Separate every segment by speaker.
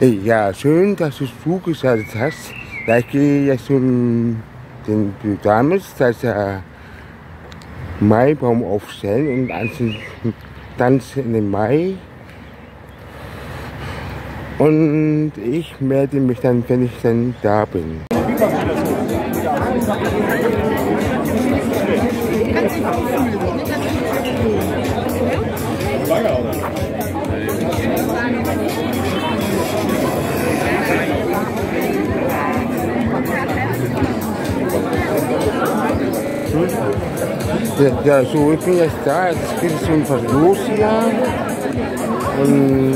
Speaker 1: Ja, schön, dass du zugeschaltet hast. Ja, ich gehe jetzt zum den Pyjamas, das ist der Maibaum aufstellen und tanzen in den Mai. Und ich melde mich dann, wenn ich dann da bin. Ja, so, ich bin jetzt da, jetzt geht es schon fast los hier. Und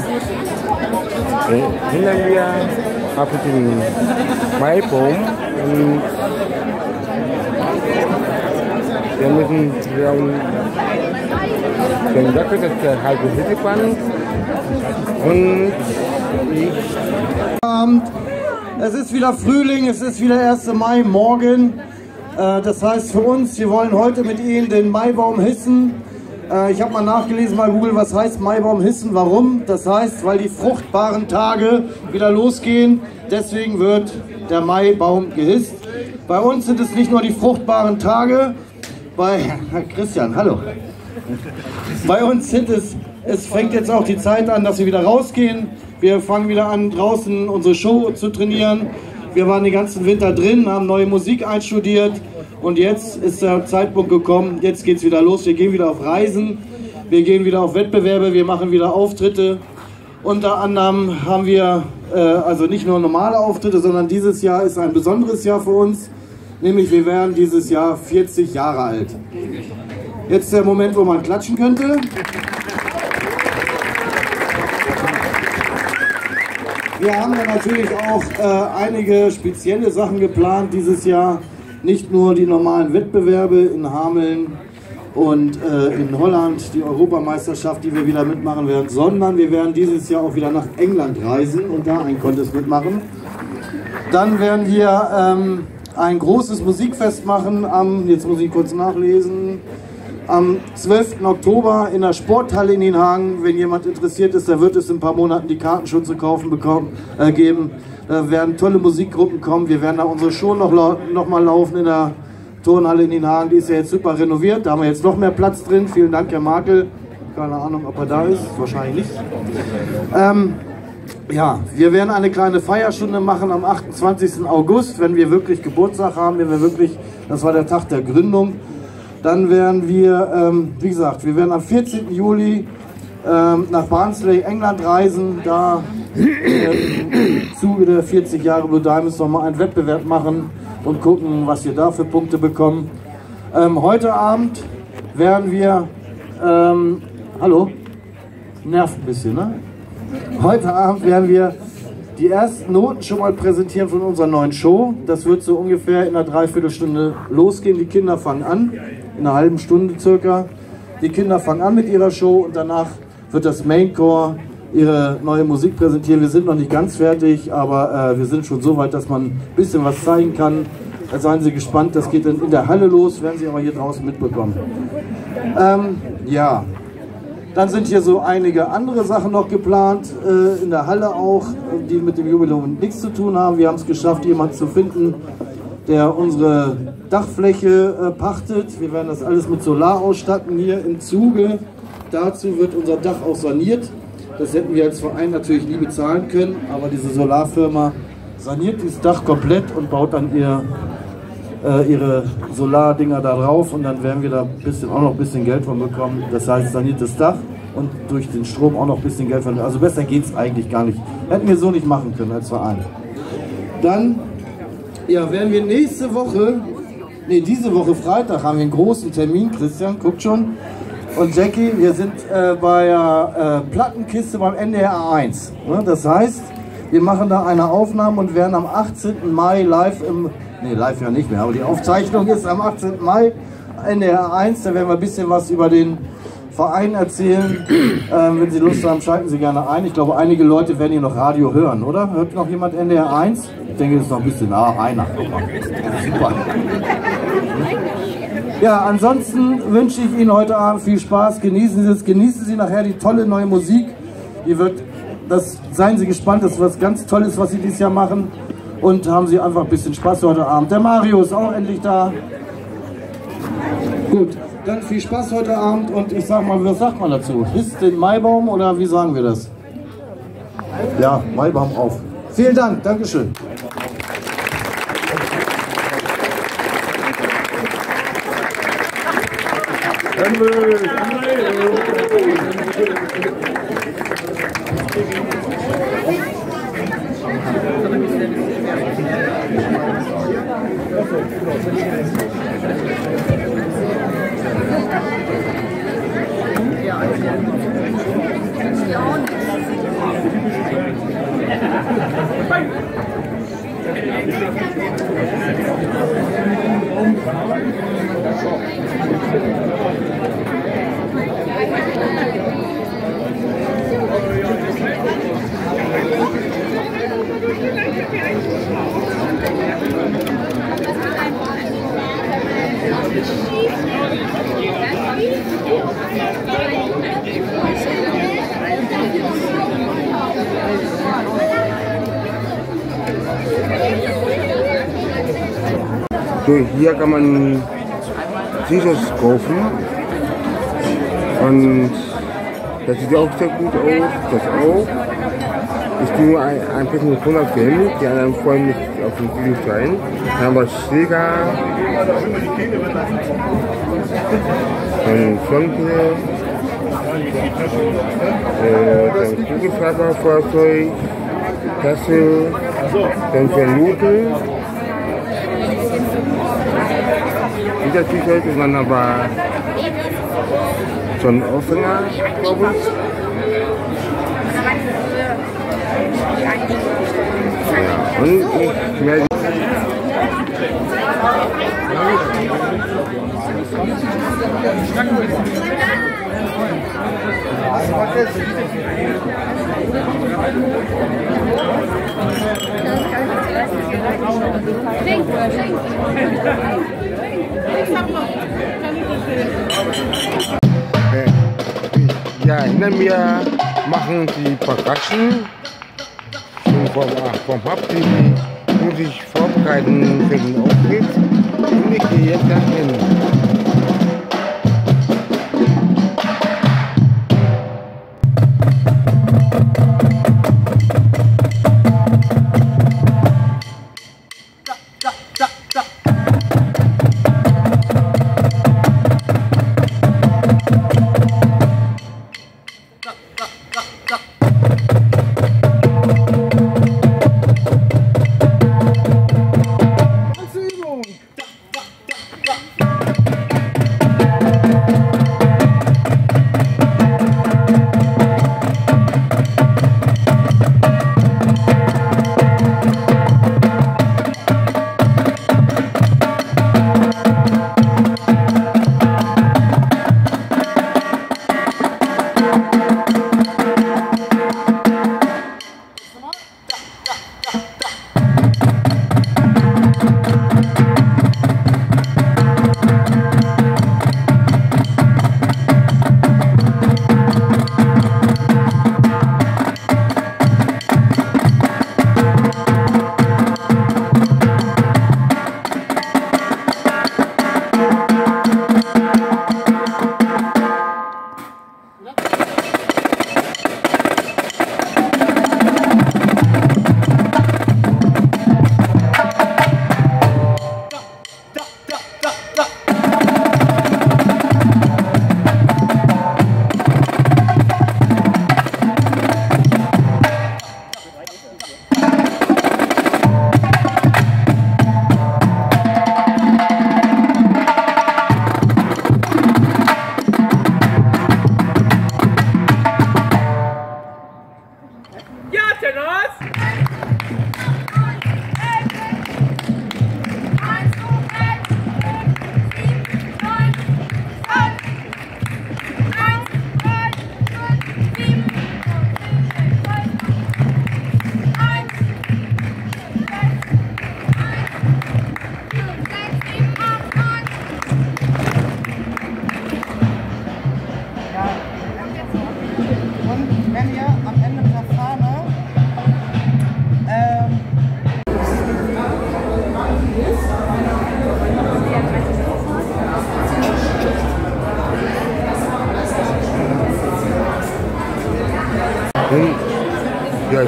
Speaker 1: äh, hinter mir habe ich den Maibaum. Und wir müssen, wir haben den Jacke, das ist der halbe Hitteband. Und ich
Speaker 2: Abend. Es ist wieder Frühling, es ist wieder 1. Mai, morgen. Äh, Das heißt für uns, wir wollen heute mit Ihnen den Maibaum hissen. Äh, Ich habe mal nachgelesen bei Google, was heißt Maibaum hissen, warum. Das heißt, weil die fruchtbaren Tage wieder losgehen. Deswegen wird der Maibaum gehisst. Bei uns sind es nicht nur die fruchtbaren Tage. Bei Christian, hallo. Bei uns sind es, es fängt jetzt auch die Zeit an, dass wir wieder rausgehen. Wir fangen wieder an, draußen unsere Show zu trainieren. Wir waren den ganzen Winter drin, haben neue Musik einstudiert und jetzt ist der Zeitpunkt gekommen, jetzt geht es wieder los. Wir gehen wieder auf Reisen, wir gehen wieder auf Wettbewerbe, wir machen wieder Auftritte. Unter anderem haben wir äh, also nicht nur normale Auftritte, sondern dieses Jahr ist ein besonderes Jahr für uns. Nämlich wir werden dieses Jahr 40 Jahre alt. Jetzt der Moment, wo man klatschen könnte. Wir haben dann natürlich auch äh, einige spezielle Sachen geplant dieses Jahr. Nicht nur die normalen Wettbewerbe in Hameln und äh, in Holland, die Europameisterschaft, die wir wieder mitmachen werden, sondern wir werden dieses Jahr auch wieder nach England reisen und da ein Contest mitmachen. Dann werden wir ähm, ein großes Musikfest machen am, jetzt muss ich kurz nachlesen, am 12. Oktober in der Sporthalle in Nienhagen. Wenn jemand interessiert ist, da wird es in ein paar Monaten die Karten schon zu kaufen bekommen, äh, geben. Da werden tolle Musikgruppen kommen. Wir werden da unsere Show noch, noch mal laufen in der Turnhalle in Nienhagen. Die ist ja jetzt super renoviert. Da haben wir jetzt noch mehr Platz drin. Vielen Dank, Herr Makel. Keine Ahnung, ob er da ist. Wahrscheinlich nicht. Ähm, ja, wir werden eine kleine Feierstunde machen am 28. August, wenn wir wirklich Geburtstag haben, wenn wir wirklich, das war der Tag der Gründung. Dann werden wir, ähm, wie gesagt, wir werden am 14. Juli ähm, nach Barnsley, England reisen, da im Zuge der 40 Jahre Blue Diamonds nochmal einen Wettbewerb machen und gucken, was wir da für Punkte bekommen. Ähm, heute Abend werden wir, ähm, hallo, nervt ein bisschen, ne? Heute Abend werden wir die ersten Noten schon mal präsentieren von unserer neuen Show. Das wird so ungefähr in einer Dreiviertelstunde losgehen. Die Kinder fangen an, in einer halben Stunde circa. Die Kinder fangen an mit ihrer Show und danach wird das Maincore ihre neue Musik präsentieren. Wir sind noch nicht ganz fertig, aber äh, wir sind schon so weit, dass man ein bisschen was zeigen kann. Da seien Sie gespannt, das geht dann in der Halle los, werden Sie aber hier draußen mitbekommen. Ähm, ja, dann sind hier so einige andere Sachen noch geplant, äh, in der Halle auch, die mit dem Jubiläum nichts zu tun haben. Wir haben es geschafft, jemanden zu finden, der unsere Dachfläche äh, pachtet. Wir werden das alles mit Solar ausstatten hier im Zuge. Dazu wird unser Dach auch saniert. Das hätten wir als Verein natürlich nie bezahlen können, aber diese Solarfirma saniert dieses Dach komplett und baut dann ihr äh, ihre Solardinger da drauf und dann werden wir da bisschen, auch noch ein bisschen Geld von bekommen. Das heißt, saniertes Dach und durch den Strom auch noch ein bisschen Geld von. Also besser geht es eigentlich gar nicht. Hätten wir so nicht machen können als Verein. Dann ja, werden wir nächste Woche, nee, diese Woche Freitag haben wir einen großen Termin. Christian, guckt schon. Und Jackie, wir sind äh, bei der äh, Plattenkiste beim NDR 1. Ne? Das heißt, wir machen da eine Aufnahme und werden am 18. Mai live im, nee, live ja nicht mehr, aber die Aufzeichnung ist am 18. Mai NDR 1. Da werden wir ein bisschen was über den Verein erzählen. Ähm, wenn Sie Lust haben, schalten Sie gerne ein. Ich glaube, einige Leute werden hier noch Radio hören, oder? Hört noch jemand NDR 1? Ich denke, das ist noch ein bisschen, ah, einer. Super. Ja, ansonsten wünsche ich Ihnen heute Abend viel Spaß. Genießen Sie es, genießen Sie nachher die tolle neue Musik. Die wird das seien Sie gespannt, das ist was ganz Tolles, was Sie dieses Jahr machen. Und haben Sie einfach ein bisschen Spaß heute Abend. Der Mario ist auch endlich da. Gut, dann viel Spaß heute Abend und ich sag mal, was sagt man dazu? Hisst den Maibaum oder wie sagen wir das? Ja, Maibaum auf. Vielen Dank, Dankeschön.
Speaker 1: So, Gracias. Hier kann man T-Shirts kaufen. Und das sieht auch sehr gut aus, das auch. Ich bin nur ein, ein bisschen von der Film, die anderen freuen mich auf den Video sein. Dann haben wir Schläger, dann Flanke, äh, dann Kugelschreiberfahrzeug, Tasse, dann Vernoten. Dieser T-Shirt ist dann aber schon offener, glaube ich. Ja, und ich melde Ja, hinter mir machen die Bagagen schon vom, vom die muss ich vorbereiten für den Auftritt. Und ich gehe jetzt dahin.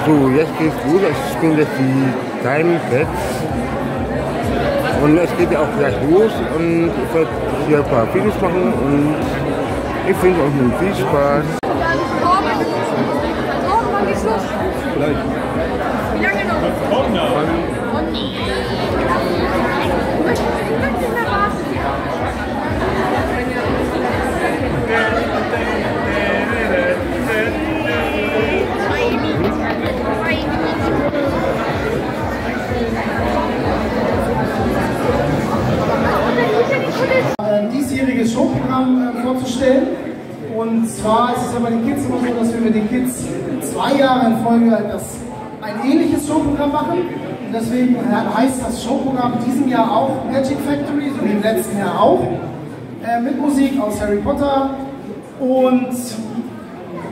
Speaker 1: Also jetzt geht's gut, ich bin jetzt die Time Pets. Und es geht ja auch gleich los und ich werde hier ein paar Videos machen und ich wünsche euch nun viel Spaß.
Speaker 3: Folge das, ein ähnliches Showprogramm machen. Und deswegen heißt das Showprogramm in diesem Jahr auch Magic Factory, so wie im letzten Jahr auch. Äh, mit Musik aus Harry Potter. Und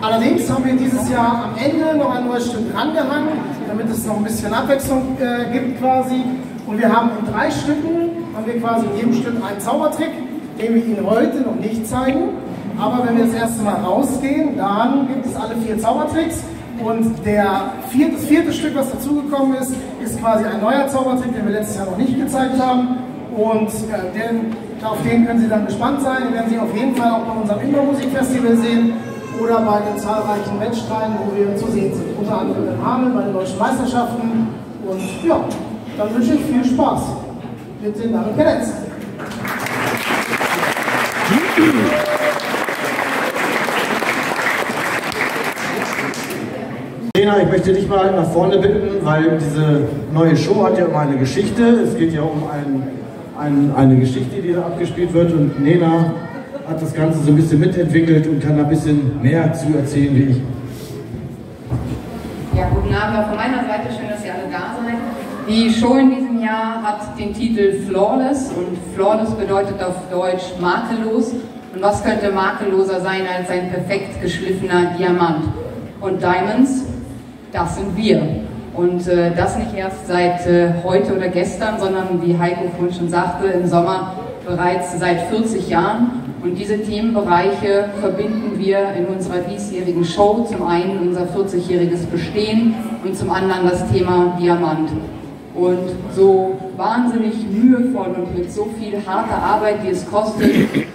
Speaker 3: allerdings haben wir dieses Jahr am Ende noch ein neues Stück rangehangen, damit es noch ein bisschen Abwechslung äh, gibt quasi. Und wir haben in drei Stücken, haben wir quasi in jedem Stück einen Zaubertrick, den wir Ihnen heute noch nicht zeigen. Aber wenn wir das erste Mal rausgehen, dann gibt es alle vier Zaubertricks. Und der vierte, das vierte Stück, was dazugekommen ist, ist quasi ein neuer Zaubertrick, den wir letztes Jahr noch nicht gezeigt haben. Und äh, den, auf den können Sie dann gespannt sein. Den werden Sie auf jeden Fall auch bei unserem Indoor-Musikfestival sehen oder bei den zahlreichen Wettstreiten, wo wir zu sehen sind. Unter anderem in Hameln bei den deutschen Meisterschaften. Und ja, dann wünsche ich viel Spaß mit den Damen Cadets.
Speaker 2: Lena, ich möchte dich mal nach vorne bitten, weil diese neue Show hat ja immer eine Geschichte. Es geht ja um ein, ein, eine Geschichte, die da abgespielt wird. Und Lena hat das Ganze so ein bisschen mitentwickelt und kann da ein bisschen mehr zu erzählen wie ich.
Speaker 4: Ja, guten Abend auch von meiner Seite. Schön, dass ihr alle da seid. Die Show in diesem Jahr hat den Titel Flawless und Flawless bedeutet auf Deutsch makellos. Und was könnte makelloser sein als ein perfekt geschliffener Diamant? Und Diamonds, das sind wir. Und äh, das nicht erst seit äh, heute oder gestern, sondern wie Heiko vorhin schon sagte, im Sommer bereits seit 40 Jahren. Und diese Themenbereiche verbinden wir in unserer diesjährigen Show. Zum einen unser 40-jähriges Bestehen und zum anderen das Thema Diamant. Und so wahnsinnig mühevoll und mit so viel harter Arbeit, die es kostet,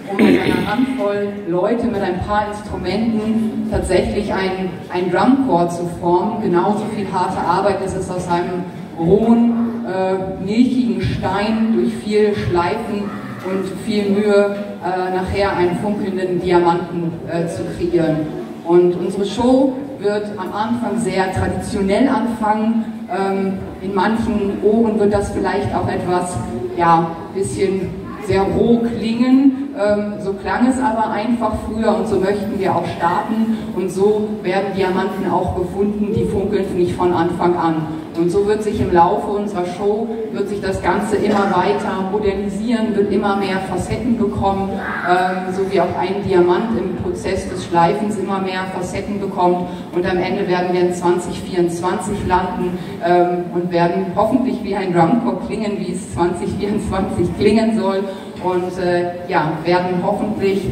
Speaker 4: um mit einer Handvoll Leute mit ein paar Instrumenten tatsächlich ein, ein Drumcore zu formen, genauso viel harte Arbeit ist es aus einem rohen, äh, milchigen Stein durch viel Schleifen und viel Mühe äh, nachher einen funkelnden Diamanten äh, zu kreieren. Und unsere Show wird am Anfang sehr traditionell anfangen. Ähm, in manchen Ohren wird das vielleicht auch etwas, ja, bisschen sehr roh klingen. Ähm, so klang es aber einfach früher und so möchten wir auch starten. Und so werden Diamanten auch gefunden, die funkeln nicht von Anfang an. Und so wird sich im Laufe unserer Show, wird sich das Ganze immer weiter modernisieren, wird immer mehr Facetten bekommen, ähm, so wie auch ein Diamant im Prozess des Schleifens immer mehr Facetten bekommt. Und am Ende werden wir in 2024 landen ähm, und werden hoffentlich wie ein Drumcore klingen, wie es 2024 klingen soll. Und äh, ja, werden hoffentlich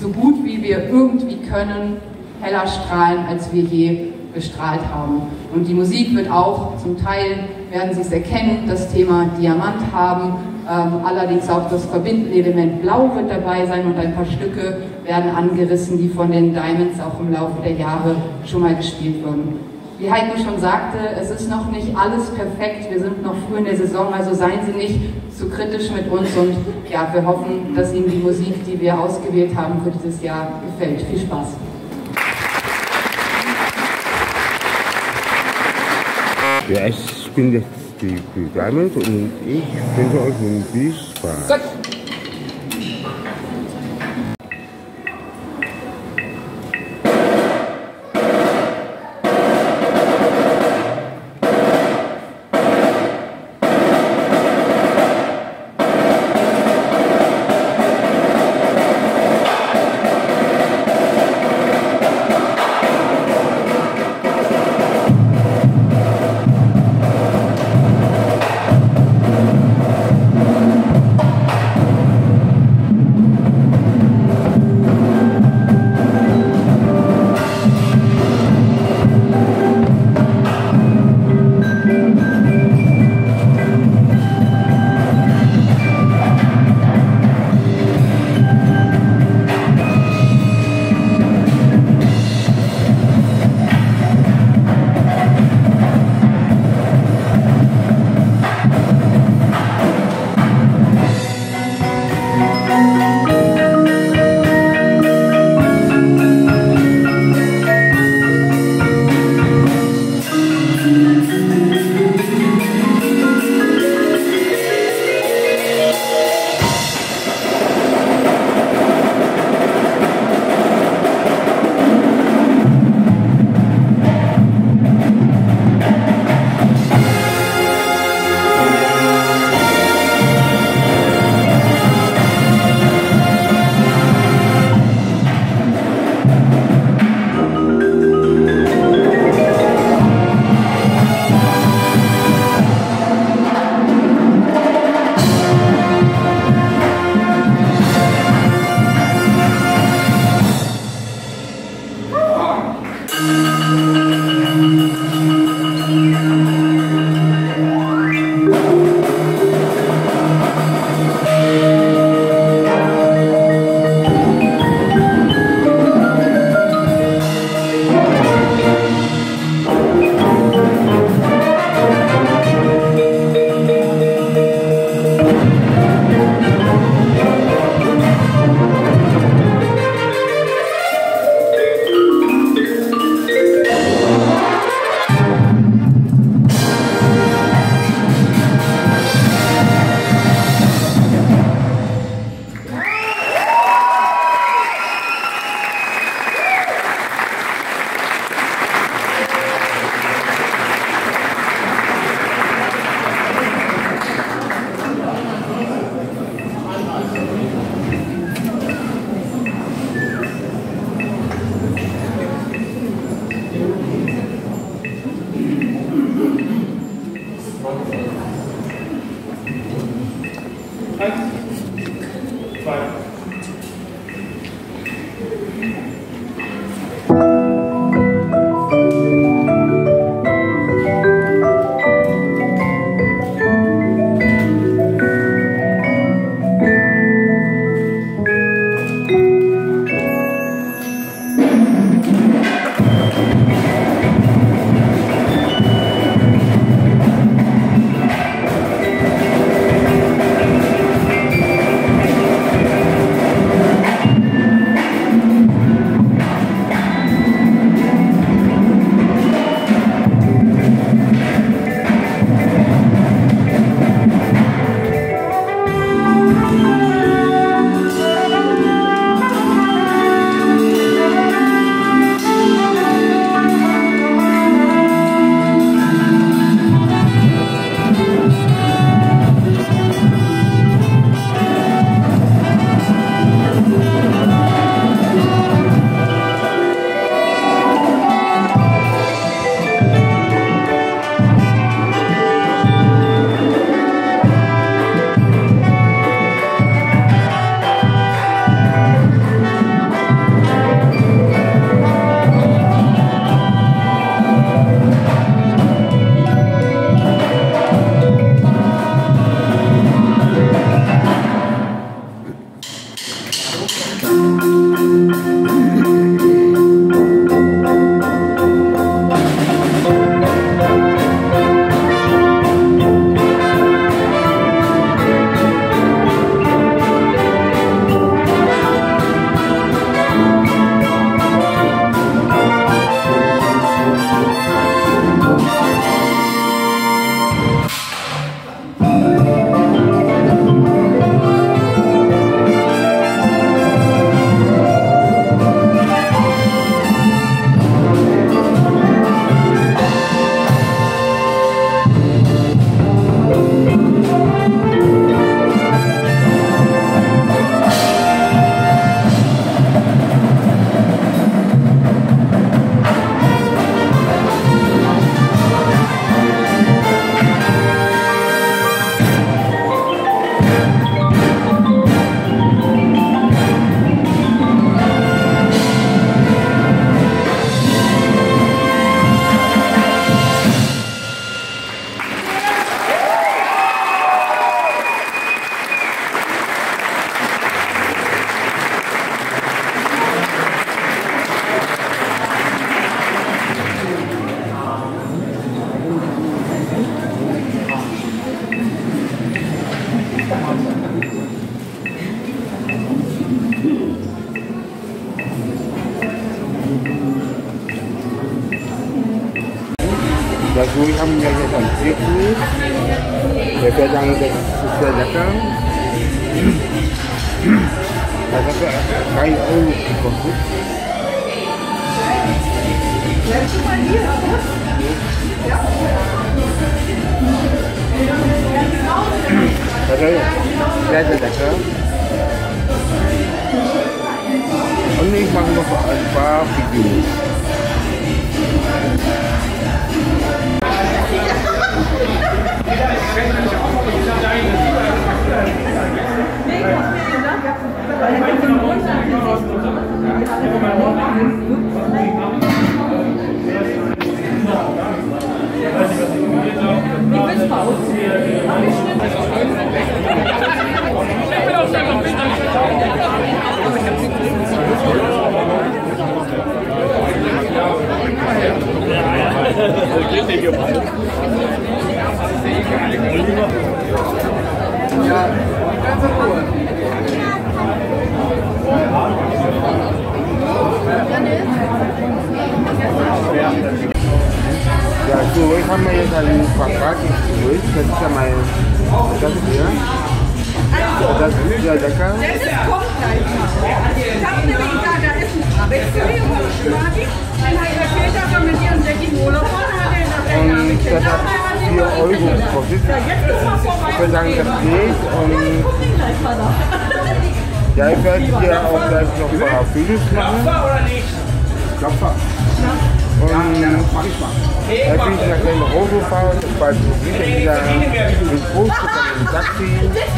Speaker 4: so gut wie wir irgendwie können heller strahlen, als wir je gestrahlt haben. Und die Musik wird auch zum Teil, werden Sie es erkennen, das Thema Diamant haben. Ähm, allerdings auch das verbindende Element Blau wird dabei sein und ein paar Stücke werden angerissen, die von den Diamonds auch im Laufe der Jahre schon mal gespielt wurden. Wie Heiko schon sagte, es ist noch nicht alles perfekt. Wir sind noch früh in der Saison, also seien Sie nicht zu kritisch mit uns und ja, wir hoffen, dass Ihnen die Musik, die wir ausgewählt haben für dieses Jahr, gefällt. Viel Spaß.
Speaker 1: Ja, ich bin jetzt die, die und ich wünsche euch nun viel. Ein Videos machen.
Speaker 5: oder nicht?
Speaker 1: Klopfer. Und da bin ich nach dem Auto gefahren, war so wieder wieder im Bus, dann im Taxi.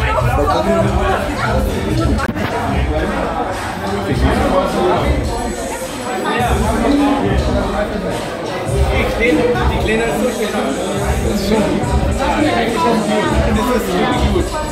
Speaker 1: Da kommen
Speaker 5: Die Kleine schön. Das ist schon gut. Das ist wirklich gut.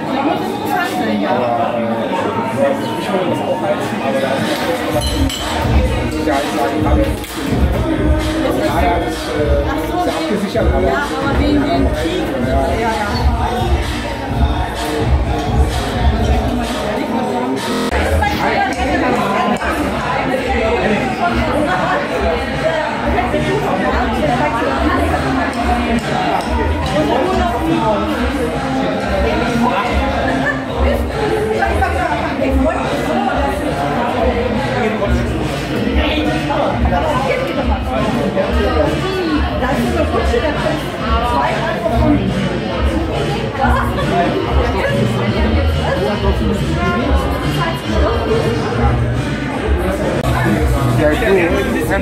Speaker 6: Ja, aber wegen den Krieg. Ja, ja.
Speaker 1: Ja, du, ich habe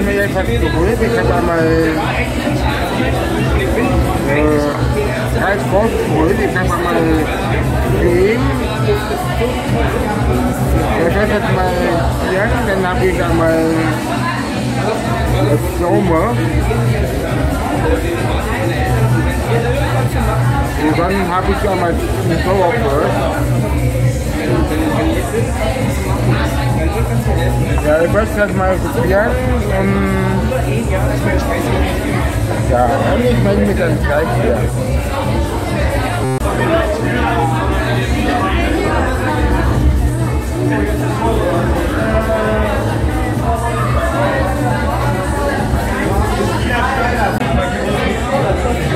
Speaker 1: mir jetzt was geholt. Ich habe einmal äh, drei Sports geholt. Ich habe einmal Creme. Das ist jetzt mal hier. Dann habe ich einmal das Pflaume. Und dann habe ich einmal eine Sauerkraut. Ja, ich möchte das mal probieren. Und ja, und ich melde mich dann gleich wieder. Ja,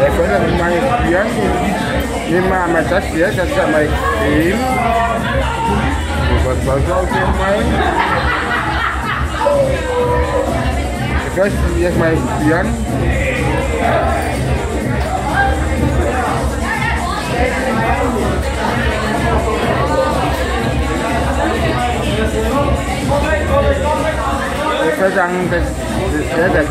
Speaker 1: ich wollte das mal probieren. Nehmen wir einmal das hier, das ist einmal Creme. So, was war das auch nochmal? Ich möchte jetzt mal probieren. Ich würde sagen, das ist sehr, sehr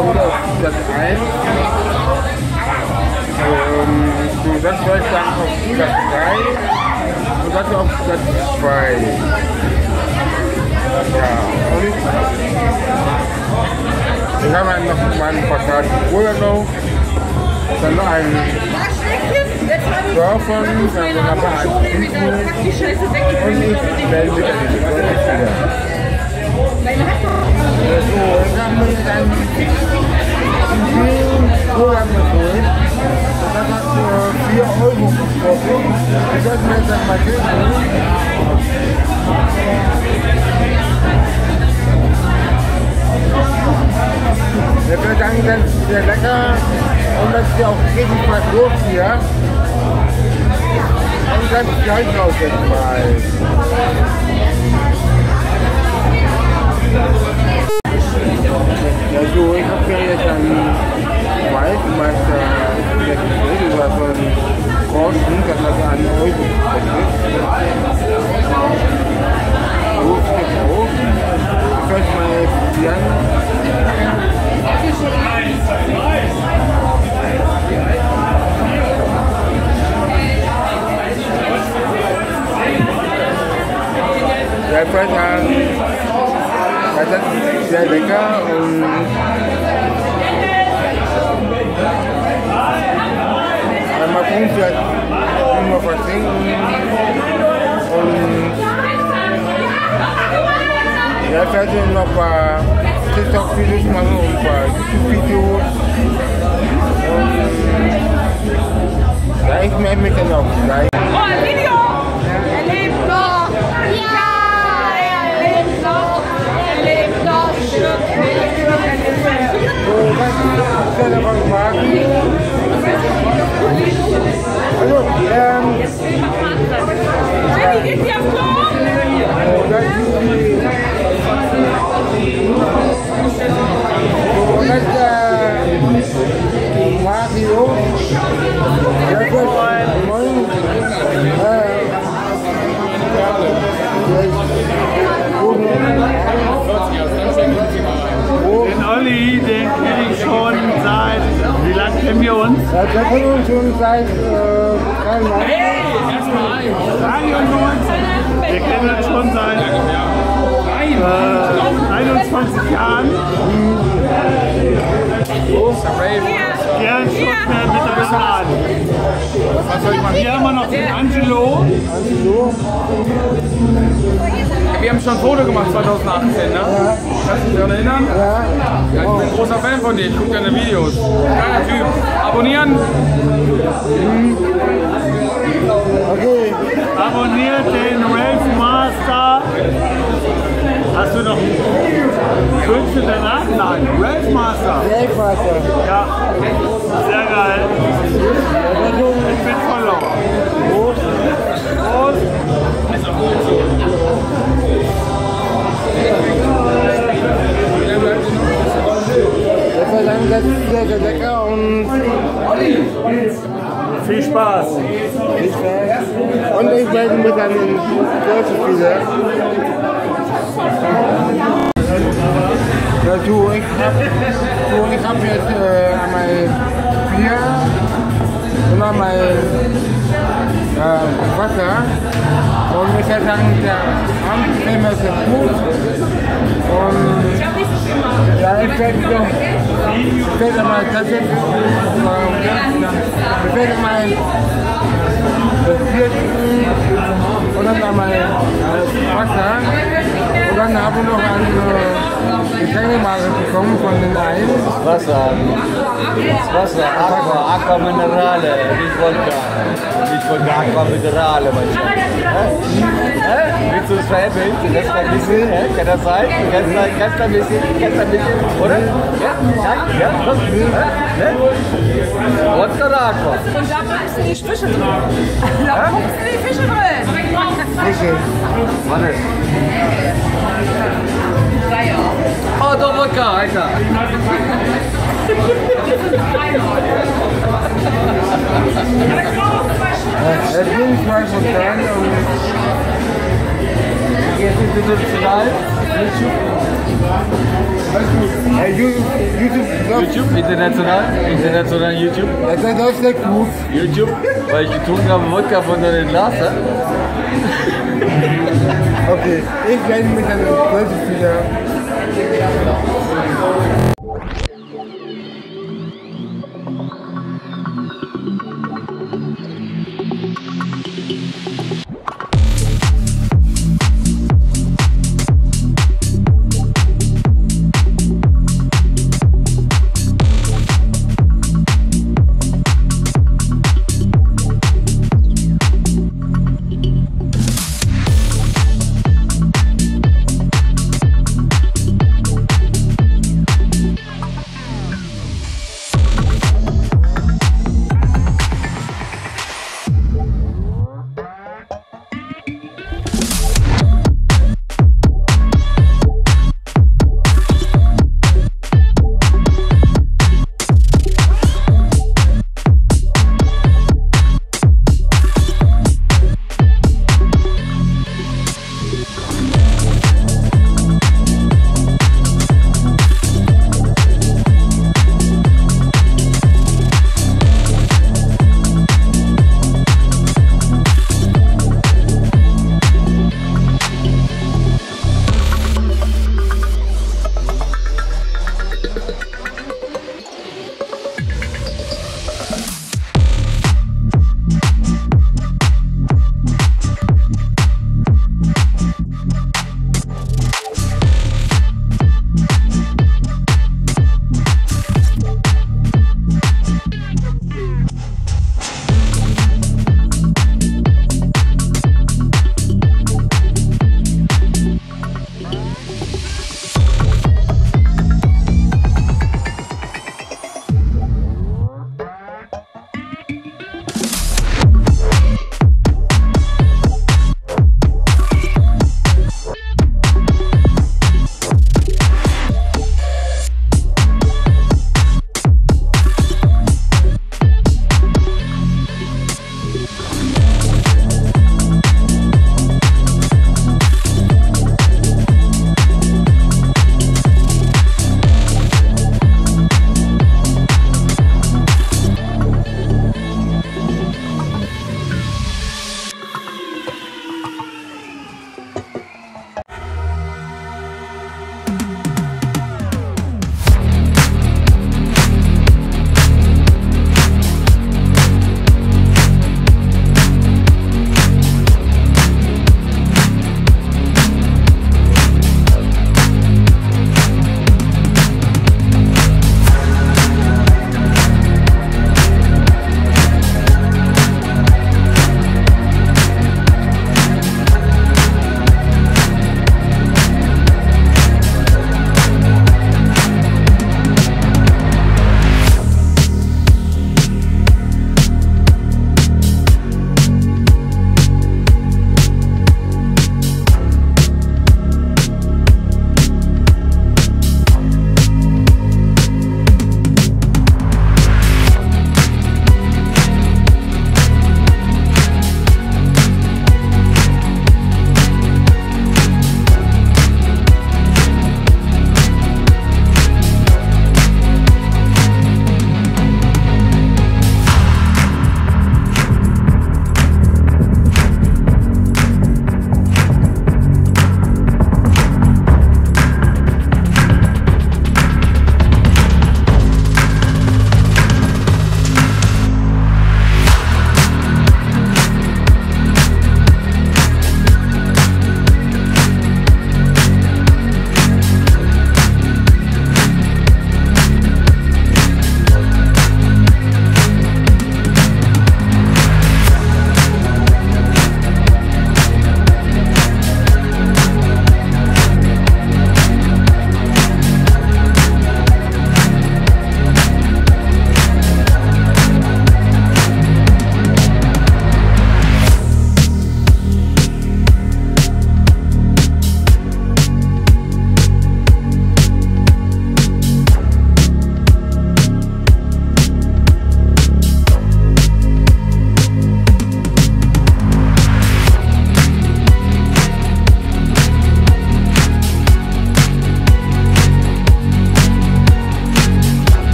Speaker 1: das kommt auf Platz 1. Ähm, würde ich sagen auf Platz 3 und das auf Platz 2. Ja, und ich habe noch mal ein paar Tage Urlaub, dann noch ein Dörfern, dann ich ein Insel und ich melde mich an die Betreuung wieder. So, ich habe mir dann viel Urlaub geholt. Das hat für 4 Euro gekostet. Ich sollte mir jetzt mal geben. Ich würde sagen, das ist sehr lecker und das ist ja auch richtig was los hier. Und ganz gleich raus jetzt mal. Ja, so, ich habe ja jetzt einen Waldmeister jetzt geredet über so einen Groschen, dass man so einen Euro das fällt meine Jan. Der an. Das ist sehr lecker und Wenn man guckt, vielleicht immer was trinken und ja, werde ich noch ein paar TikTok-Videos machen und ein paar YouTube-Videos. Und ja, Was
Speaker 7: soll ich machen? Hier haben wir noch den Angelo.
Speaker 5: Wir haben schon ein Foto gemacht 2018, ne? Kannst du dich daran erinnern? Ja. Ich bin ein großer Fan von dir, ich gucke deine Videos. Geiler Typ. Abonnieren.
Speaker 1: Okay,
Speaker 7: Abonniert den Ralph Master. Hast du noch Wünsche danach? Nein, Ralph Master.
Speaker 1: Weltmeister.
Speaker 7: Ja, sehr geil. Ich bin Follower. Prost. Prost.
Speaker 1: Das war dann sehr, sehr lecker und
Speaker 7: Viel Spaß.
Speaker 1: Und ich werde mit einem Deutschen spielen. Ja, du, ich hab, du, ich hab jetzt äh, einmal Bier und einmal äh, Wasser. Und ich würde sagen, der Abendcreme ist gut. Und ja, ich werde doch, ich mal tatsächlich, ich werde mal trinken und dann einmal äh, Wasser. Und dann habe ich noch eine Getränkemarke bekommen von den einen.
Speaker 8: Wasser. Wasser, Aqua, Aqua Minerale, nicht Wodka. Nicht Wodka, Aqua Minerale, mein Schatz. Hä? Willst du es veräppeln? Das ein bisschen, hä? Kann das sein? Ganz, ganz ein bisschen, ganz ein bisschen, oder? Ja? Ja? Ja? Was? Hä? Hä? Wodka oder Aqua?
Speaker 6: Und da sind die Fische drin. Da sind die Fische drin.
Speaker 1: Fische.
Speaker 8: Warte. Oh, doch Wodka, Alter.
Speaker 1: Es sind zwei von dran und
Speaker 8: Jetzt ist international.
Speaker 1: äh, YouTube, YouTube, das,
Speaker 8: YouTube, international, international YouTube.
Speaker 1: das, das ist sehr gut.
Speaker 8: YouTube, weil ich getrunken habe Wodka von deinem Glas.
Speaker 1: Okay, ich werde mit einem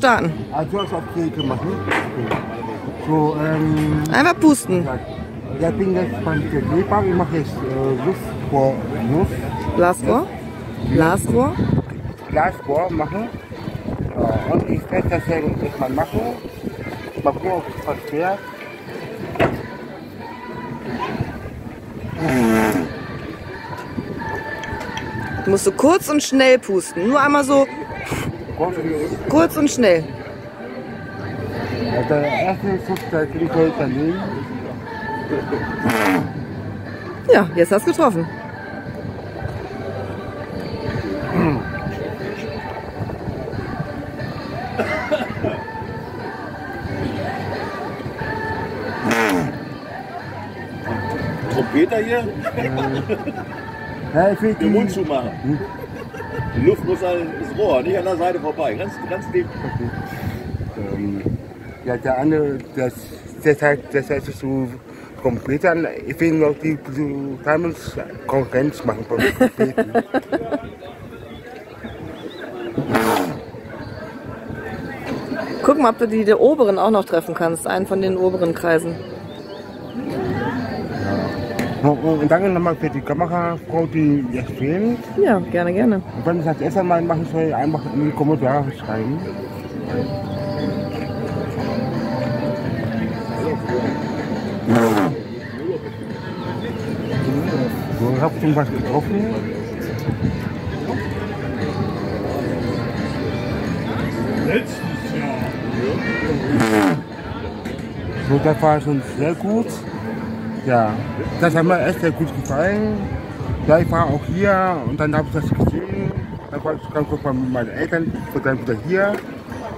Speaker 1: Deutschen wieder.
Speaker 9: ich starten?
Speaker 1: Also das auf Keke machen. So, ähm,
Speaker 9: Einfach pusten.
Speaker 1: ja, ich bin jetzt beim Kleber. Ich mache jetzt äh, Luft vor Nuss.
Speaker 9: Blasrohr. Blasrohr.
Speaker 1: Glasrohr machen. Ja, und ich werde das jetzt mal machen. Mal gucken, ob es verkehrt.
Speaker 9: Musst du kurz und schnell pusten. Nur einmal so kurz und schnell.
Speaker 1: Ja, der erste Schuss, der klingt heute daneben.
Speaker 9: Ja, jetzt hast du getroffen.
Speaker 10: Trompeter hier?
Speaker 1: Ja, ich will
Speaker 10: Den Mund zumachen. Die Luft muss an das Rohr, nicht an der Seite vorbei. Ganz, ganz dicht.
Speaker 1: Ähm, ja, der andere, das, das heißt, das heißt so Computern, ich will noch die damals Konkurrenz machen von Computern.
Speaker 9: Guck mal, ob du die der oberen auch noch treffen kannst. Einen von den oberen Kreisen.
Speaker 1: Und, danke nochmal für die Kamerafrau, die jetzt filmt.
Speaker 9: Ja, gerne, gerne.
Speaker 1: Und wenn ich das erste Mal machen soll, einfach in die Kommentare schreiben. So, ich hab schon was getroffen.
Speaker 7: Letztes Jahr.
Speaker 1: So, das war schon sehr gut. Ja, das hat mir echt sehr gut gefallen. Ja, ich war auch hier und dann habe ich das gesehen. Dann war ich ganz kurz bei meinen Eltern und dann wieder hier.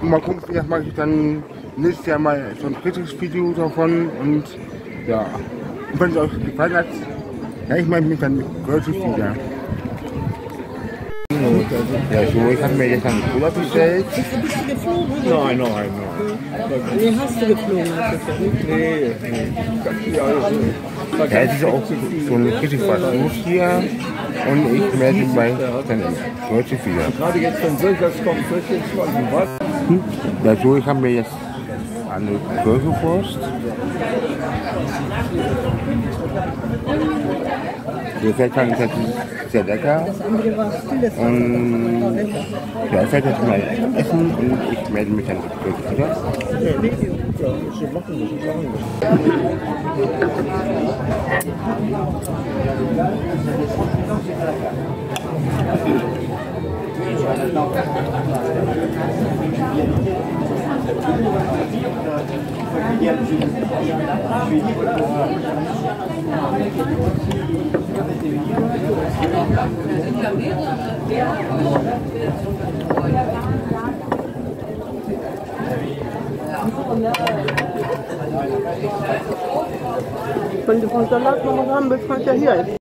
Speaker 1: Und mal gucken, vielleicht mache ich dann nächstes Jahr mal so ein kritisches Video davon. Und ja, und wenn es euch gefallen hat, ja, ich melde mich dann kürzlich wieder. Ja, so, ich habe mir jetzt einen Cola bestellt.
Speaker 3: Bist du geflogen?
Speaker 10: Nein, nein, nein.
Speaker 3: Nee, hast du geflogen?
Speaker 10: Nee, nee. Ja, also,
Speaker 1: Ja, es ist auch so ein richtig was los hier. Und ich melde mich dann kürzlich wieder.
Speaker 10: gerade jetzt von Silvers kommt 14, 20 was?
Speaker 1: Ja, so, ich habe mir jetzt eine Currywurst. Ihr seid dann das ist sehr lecker. Und ja, ich werde mal essen und ich melde mich dann kurz wieder.
Speaker 3: Wenn du von Salat noch haben willst, kannst du ja hier.